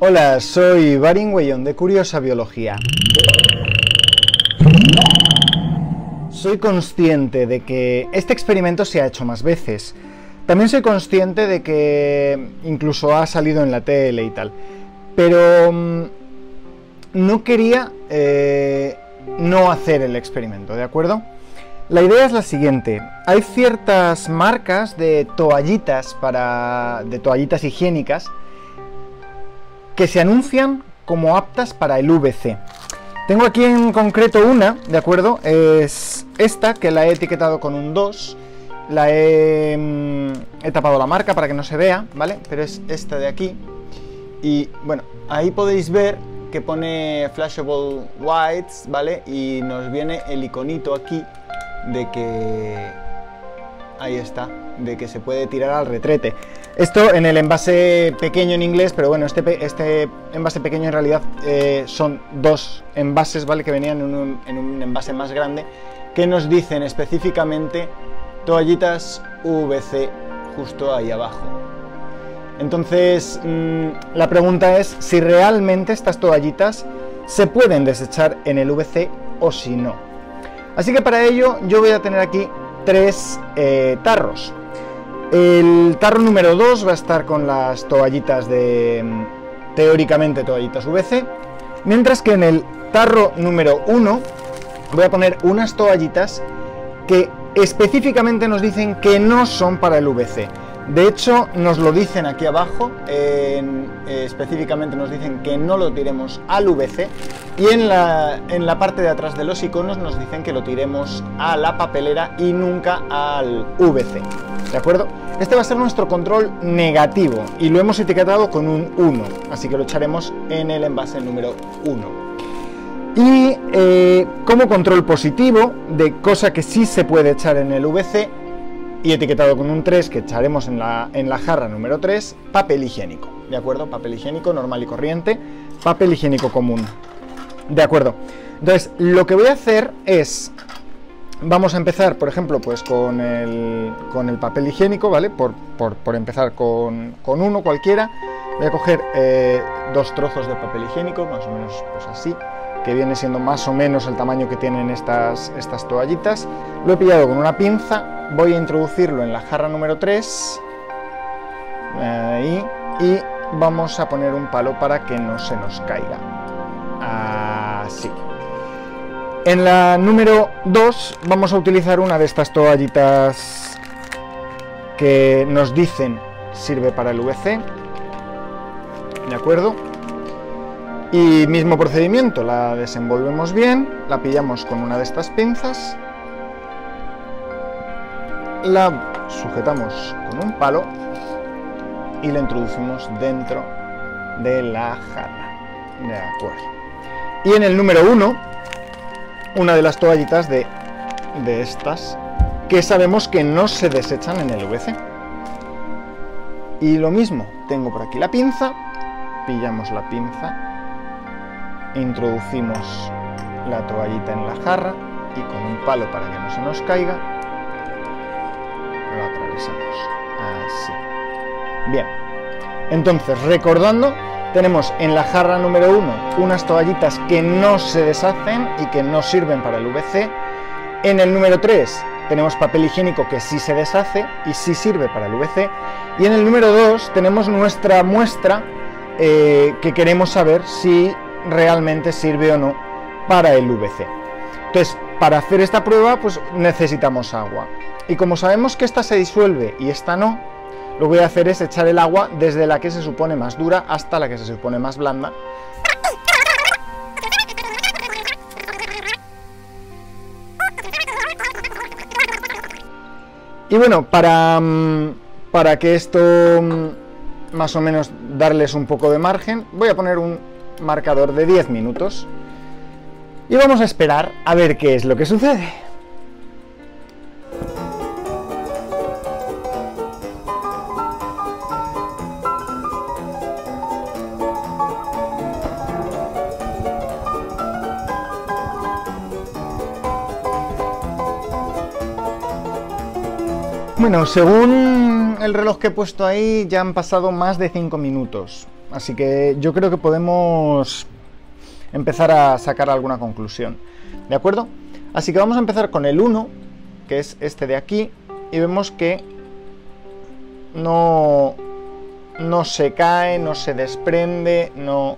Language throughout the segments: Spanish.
Hola, soy Barin Weyon de Curiosa Biología. Soy consciente de que este experimento se ha hecho más veces. También soy consciente de que incluso ha salido en la tele y tal. Pero mm, no quería eh, no hacer el experimento, ¿de acuerdo? La idea es la siguiente. Hay ciertas marcas de toallitas para. de toallitas higiénicas que se anuncian como aptas para el VC. Tengo aquí en concreto una, ¿de acuerdo? Es esta que la he etiquetado con un 2. La he, mm, he tapado la marca para que no se vea, ¿vale? Pero es esta de aquí. Y bueno, ahí podéis ver que pone flashable whites, ¿vale? Y nos viene el iconito aquí de que ahí está, de que se puede tirar al retrete. Esto en el envase pequeño en inglés, pero bueno, este, este envase pequeño en realidad eh, son dos envases, ¿vale? Que venían en un, en un, envase más grande, que nos dicen específicamente toallitas VC justo ahí abajo. Entonces, mmm, la pregunta es si realmente estas toallitas se pueden desechar en el VC o si no. Así que para ello yo voy a tener aquí tres eh, tarros. El tarro número 2 va a estar con las toallitas de, mm, teóricamente, toallitas VC, mientras que en el tarro número 1 voy a poner unas toallitas que específicamente nos dicen que no son para el VC. De hecho, nos lo dicen aquí abajo, eh, específicamente nos dicen que no lo tiremos al VC y en la, en la parte de atrás de los iconos nos dicen que lo tiremos a la papelera y nunca al VC. ¿De acuerdo? Este va a ser nuestro control negativo y lo hemos etiquetado con un 1, así que lo echaremos en el envase número 1. Y eh, como control positivo de cosa que sí se puede echar en el VC, y etiquetado con un 3 que echaremos en la, en la jarra número 3, papel higiénico, ¿de acuerdo? Papel higiénico normal y corriente, papel higiénico común, ¿de acuerdo? Entonces, lo que voy a hacer es, vamos a empezar, por ejemplo, pues con el, con el papel higiénico, ¿vale? Por, por, por empezar con, con, uno cualquiera, voy a coger eh, dos trozos de papel higiénico, más o menos pues así, que viene siendo más o menos el tamaño que tienen estas, estas toallitas. Lo he pillado con una pinza, voy a introducirlo en la jarra número 3 ahí, y vamos a poner un palo para que no se nos caiga. Así. En la número 2 vamos a utilizar una de estas toallitas que nos dicen sirve para el VC. ¿De acuerdo? Y mismo procedimiento, la desenvolvemos bien, la pillamos con una de estas pinzas, la sujetamos con un palo y la introducimos dentro de la jarra. De acuerdo. Y en el número 1, una de las toallitas de, de estas que sabemos que no se desechan en el VC. Y lo mismo, tengo por aquí la pinza, pillamos la pinza introducimos la toallita en la jarra y con un palo para que no se nos caiga lo atravesamos. Así. Bien. Entonces recordando tenemos en la jarra número 1 unas toallitas que no se deshacen y que no sirven para el VC en el número 3 tenemos papel higiénico que sí se deshace y sí sirve para el VC y en el número 2 tenemos nuestra muestra eh, que queremos saber si realmente sirve o no para el VC. Entonces, para hacer esta prueba, pues necesitamos agua. Y como sabemos que esta se disuelve y esta no, lo que voy a hacer es echar el agua desde la que se supone más dura hasta la que se supone más blanda. Y bueno, para, mm, para que esto mm, más o menos darles un poco de margen, voy a poner un marcador de 10 minutos. Y vamos a esperar a ver qué es lo que sucede. Bueno, según el reloj que he puesto ahí, ya han pasado más de 5 minutos. Así que yo creo que podemos empezar a sacar alguna conclusión. ¿De acuerdo? Así que vamos a empezar con el 1, que es este de aquí, y vemos que no, no se cae, no se desprende, no,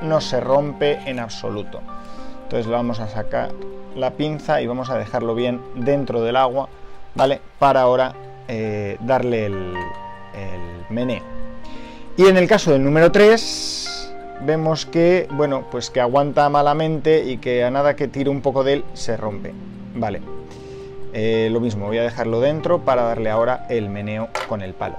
no se rompe en absoluto. Entonces vamos a sacar la pinza y vamos a dejarlo bien dentro del agua, ¿vale? Para ahora eh, darle el, el meneo. Y en el caso del número 3, vemos que, bueno, pues que aguanta malamente y que a nada que tire un poco de él se rompe. Vale. Eh, lo mismo, voy a dejarlo dentro para darle ahora el meneo con el palo.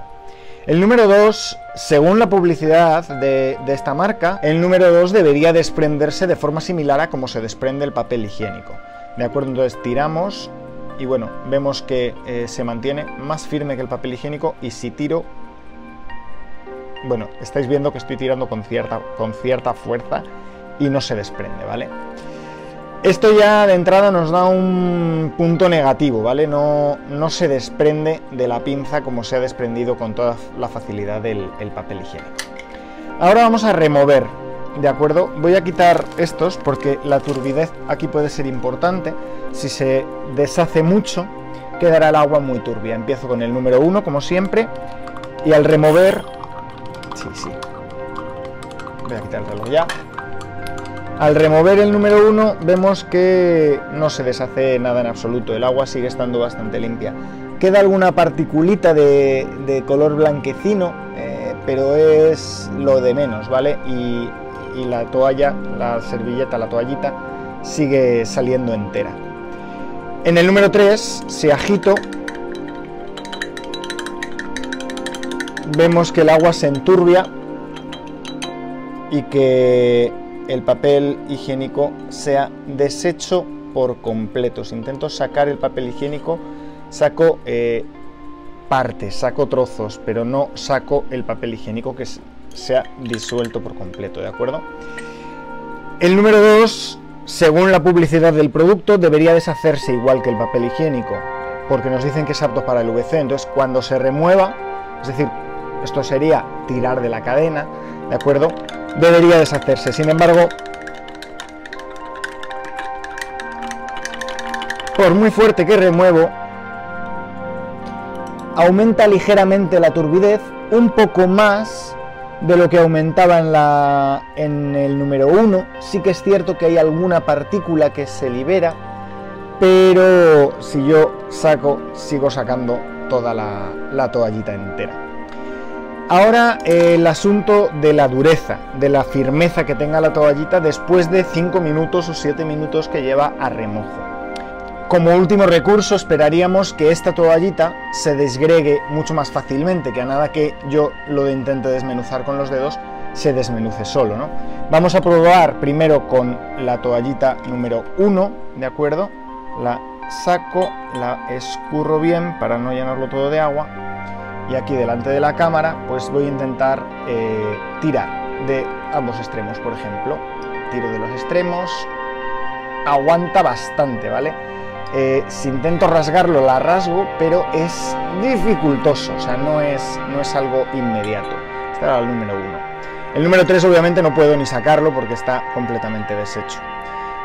El número 2, según la publicidad de, esta marca, el número 2 debería desprenderse de forma similar a como se desprende el papel higiénico. ¿De acuerdo? Entonces tiramos y bueno, vemos que eh, se mantiene más firme que el papel higiénico y si tiro... Bueno, estáis viendo que estoy tirando con cierta, con cierta fuerza y no se desprende, ¿vale? Esto ya de entrada nos da un punto negativo, ¿vale? No, no se desprende de la pinza como se ha desprendido con toda la facilidad del papel higiénico. Ahora vamos a remover, ¿de acuerdo? Voy a quitar estos porque la turbidez aquí puede ser importante. Si se deshace mucho, quedará el agua muy turbia. Empiezo con el número 1, como siempre, y al remover... Sí, sí. Voy a quitar el reloj ya. Al remover el número 1 vemos que no se deshace nada en absoluto, el agua sigue estando bastante limpia. Queda alguna particulita de, color blanquecino, eh, pero es lo de menos, ¿vale? Y, y la toalla, la servilleta, la toallita, sigue saliendo entera. En el número 3, si agito, vemos que el agua se enturbia y que el papel higiénico sea deshecho por completo. Si intento sacar el papel higiénico, saco eh, partes, saco trozos, pero no saco el papel higiénico que sea disuelto por completo, ¿de acuerdo? El número 2, según la publicidad del producto, debería deshacerse igual que el papel higiénico, porque nos dicen que es apto para el VC. Entonces, cuando se remueva, es decir, esto sería tirar de la cadena, ¿de acuerdo? debería deshacerse. Sin embargo, por muy fuerte que remuevo, aumenta ligeramente la turbidez, un poco más de lo que aumentaba en, la, en el número 1. Sí que es cierto que hay alguna partícula que se libera, pero si yo saco, sigo sacando toda la, la toallita entera. Ahora el asunto de la dureza, de la firmeza que tenga la toallita después de 5 minutos o 7 minutos que lleva a remojo. Como último recurso esperaríamos que esta toallita se desgregue mucho más fácilmente, que a nada que yo lo intente desmenuzar con los dedos, se desmenuce solo. ¿no? Vamos a probar primero con la toallita número 1, ¿de acuerdo? La saco, la escurro bien para no llenarlo todo de agua y aquí delante de la cámara pues voy a intentar eh, tirar de ambos extremos, por ejemplo. Tiro de los extremos, aguanta bastante, ¿vale? Eh, si intento rasgarlo la rasgo, pero es dificultoso, o sea, no es, no es algo inmediato. Este era el número uno. El número 3 obviamente no puedo ni sacarlo porque está completamente deshecho.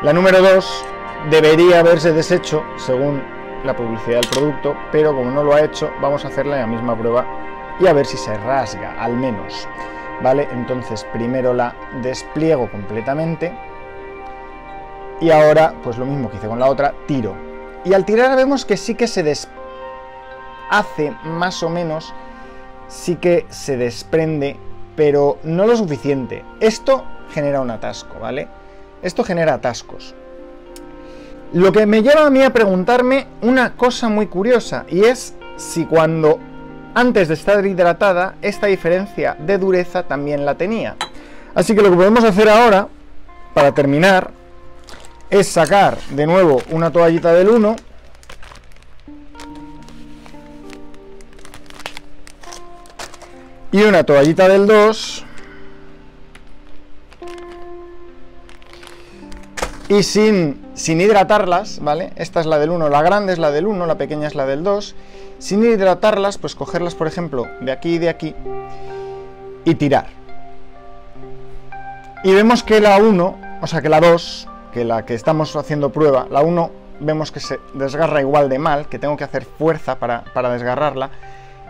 La número 2 debería haberse deshecho, según la publicidad del producto, pero como no lo ha hecho, vamos a hacerle la misma prueba y a ver si se rasga, al menos. ¿Vale? Entonces primero la despliego completamente y ahora, pues lo mismo que hice con la otra, tiro. Y al tirar vemos que sí que se deshace más o menos, sí que se desprende, pero no lo suficiente. Esto genera un atasco, ¿vale? Esto genera atascos. Lo que me lleva a mí a preguntarme una cosa muy curiosa y es si cuando antes de estar hidratada esta diferencia de dureza también la tenía. Así que lo que podemos hacer ahora, para terminar, es sacar de nuevo una toallita del 1 y una toallita del 2 y sin, sin hidratarlas, ¿vale? Esta es la del 1, la grande es la del 1, la pequeña es la del 2. Sin hidratarlas, pues cogerlas, por ejemplo, de aquí y de aquí y tirar. Y vemos que la 1, o sea que la 2, que la que estamos haciendo prueba, la 1 vemos que se desgarra igual de mal, que tengo que hacer fuerza para, para desgarrarla,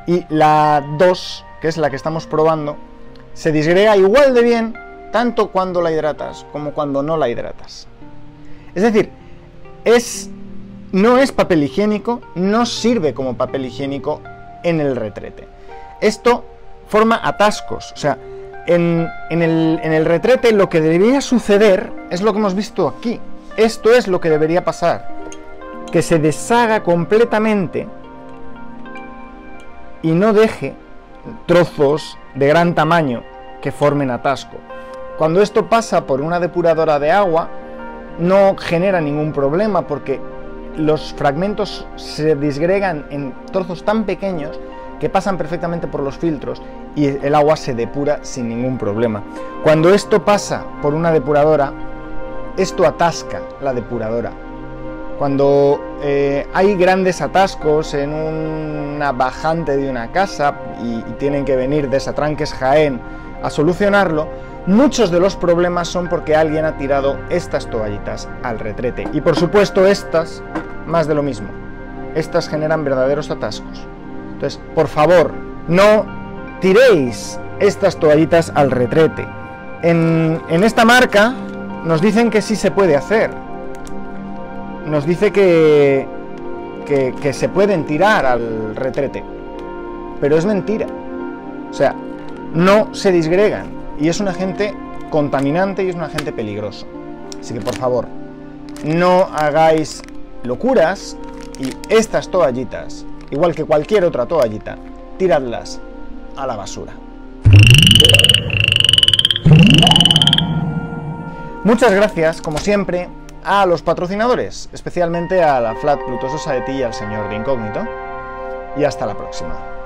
y la 2, que es la que estamos probando, se disgrega igual de bien tanto cuando la hidratas como cuando no la hidratas. Es decir, es, no es papel higiénico, no sirve como papel higiénico en el retrete. Esto forma atascos, o sea, en, el, en el retrete lo que debería suceder es lo que hemos visto aquí. Esto es lo que debería pasar. Que se deshaga completamente y no deje trozos de gran tamaño que formen atasco. Cuando esto pasa por una depuradora de agua, no genera ningún problema porque los fragmentos se disgregan en trozos tan pequeños que pasan perfectamente por los filtros y el agua se depura sin ningún problema. Cuando esto pasa por una depuradora, esto atasca la depuradora. Cuando eh, hay grandes atascos en una bajante de una casa y, y tienen que venir desatranques Jaén a solucionarlo, muchos de los problemas son porque alguien ha tirado estas toallitas al retrete. Y por supuesto estas, más de lo mismo. Estas generan verdaderos atascos. Entonces, por favor, no tiréis estas toallitas al retrete. En, esta marca nos dicen que sí se puede hacer. Nos dice que, que, que se pueden tirar al retrete. Pero es mentira. O sea, no se disgregan y es un agente contaminante y es un agente peligroso. Así que por favor, no hagáis locuras y estas toallitas, igual que cualquier otra toallita, tiradlas a la basura. Muchas gracias, como siempre, a los patrocinadores, especialmente a la Flat Pluto Society y al señor de Incógnito. Y hasta la próxima.